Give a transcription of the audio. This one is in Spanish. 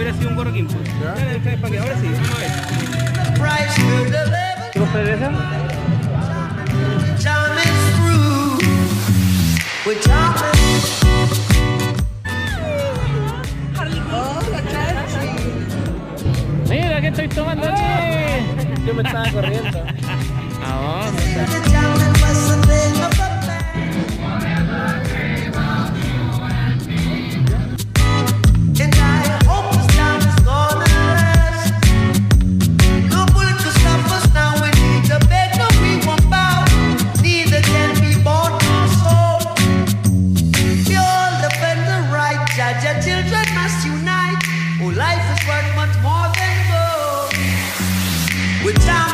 hubiera sido un gorro Ahora sí, vamos a ver. Estoy tomando aquí? Yo me estaba corriendo. Vamos. The Which I